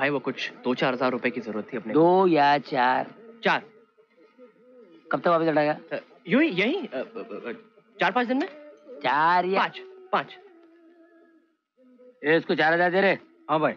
भाई वो कुछ दो चार हज़ार रुपए की ज़रूरत थी अपने दो या चार। चार। कब तक वापस लौटाएगा? यू ही यही चार पाँच दिन में? चार या पाँच पाँच। ए, इसको चार हज़ार दे रहे हाँ भाई।